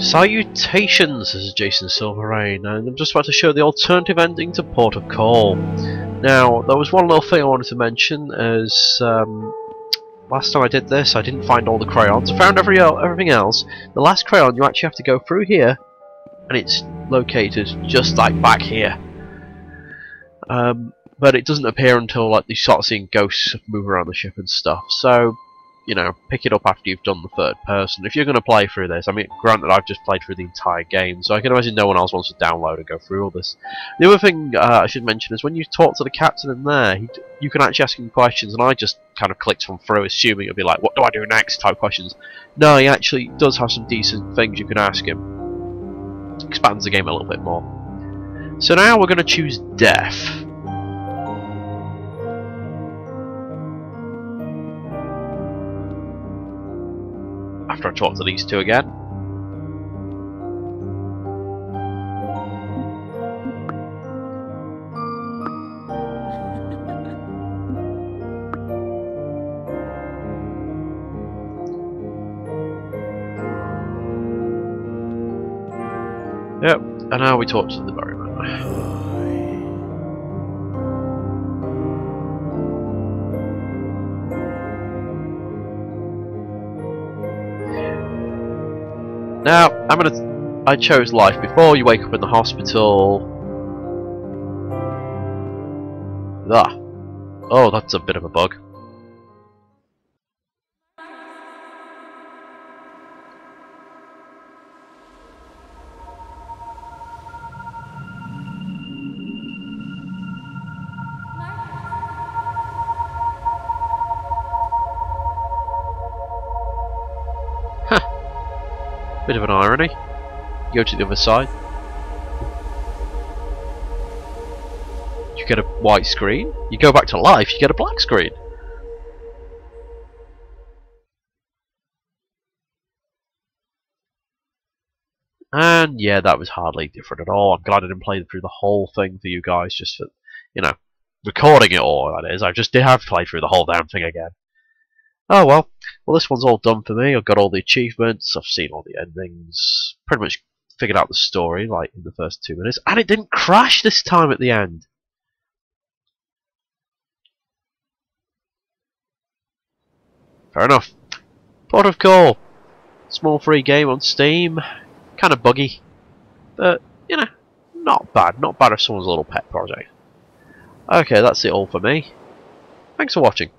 Salutations, this is Jason Silverain, and I'm just about to show the alternative ending to Port of Call. Now, there was one little thing I wanted to mention, as um, last time I did this, I didn't find all the crayons. I found every everything else. The last crayon, you actually have to go through here, and it's located just like back here. Um, but it doesn't appear until like you start seeing ghosts move around the ship and stuff. So you know, pick it up after you've done the third person. If you're going to play through this, I mean, granted, I've just played through the entire game, so I can imagine no one else wants to download and go through all this. The other thing uh, I should mention is when you talk to the captain in there, he, you can actually ask him questions, and I just kind of clicked on through, assuming it'd be like, what do I do next type questions. No, he actually does have some decent things you can ask him. Expands the game a little bit more. So now we're going to choose death. After I talk to these two again. Yep, and now we talk to the ferryman. Now, I'm gonna. I chose life before you wake up in the hospital. Ah. Oh, that's a bit of a bug. Bit of an irony. You go to the other side. You get a white screen. You go back to life, you get a black screen. And yeah, that was hardly different at all. I'm glad I didn't play through the whole thing for you guys, just for, you know, recording it all, that is. I just did have to play through the whole damn thing again. Oh well, well this one's all done for me. I've got all the achievements, I've seen all the endings, pretty much figured out the story like in the first two minutes, and it didn't crash this time at the end. Fair enough. Port of Call. Small free game on Steam. Kind of buggy. But, you know, not bad. Not bad if someone's a little pet project. Okay, that's it all for me. Thanks for watching.